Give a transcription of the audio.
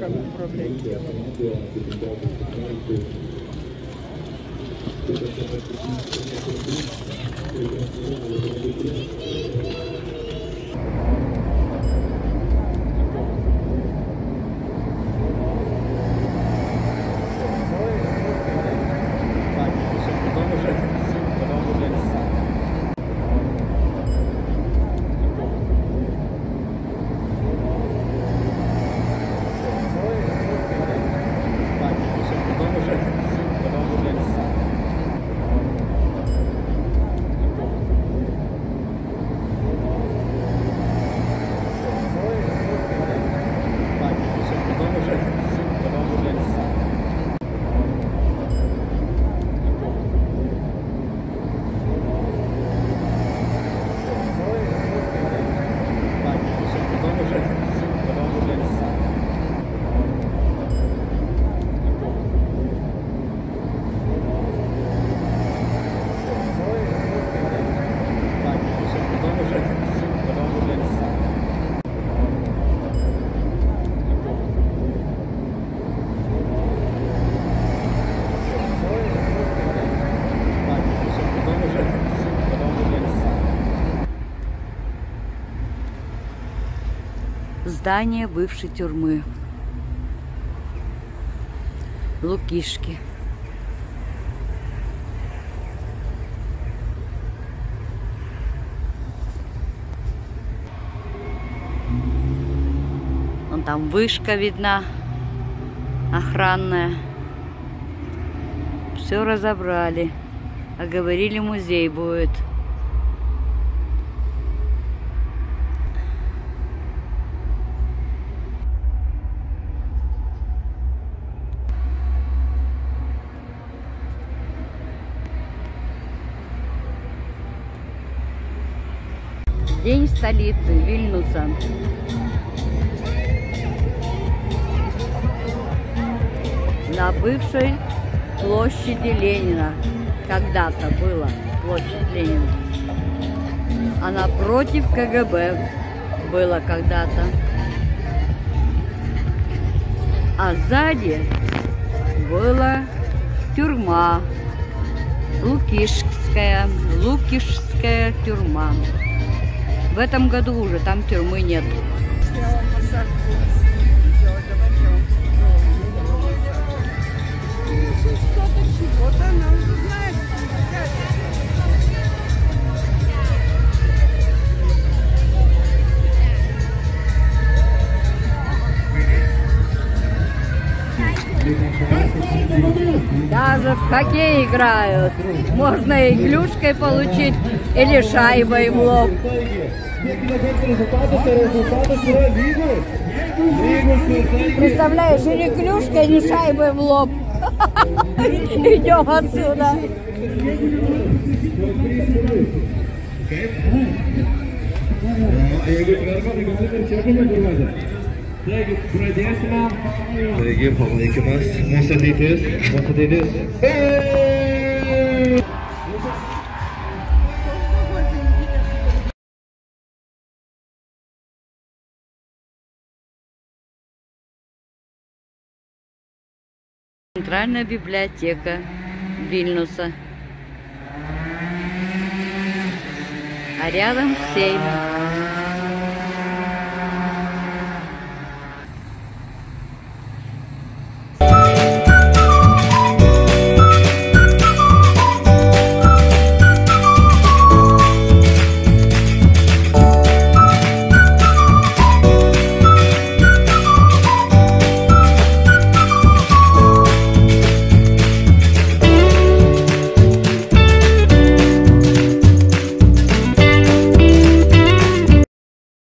Caminho para abrir aqui, ó. Thank you. Здание бывшей тюрьмы. Лукишки. Вон там вышка видна, охранная. Все разобрали. А говорили, музей будет. День столицы Вильнюса. На бывшей площади Ленина. Когда-то была площадь Ленина. А напротив КГБ было когда-то. А сзади была тюрьма. Лукишская, Лукишская тюрьма. В этом году уже там тюрьмы нет. Вот Даже в хоккей играют. Можно и клюшкой получить, или шайбой в лоб. Представляешь, или клюшкой, или шайбой в лоб. Идем отсюда. Taigi, pradėsime. Taigi, palaikymas, mūsų ateitis, mūsų ateitis. Hey! Центральная библиотека Вильнюса. А рядом сейм.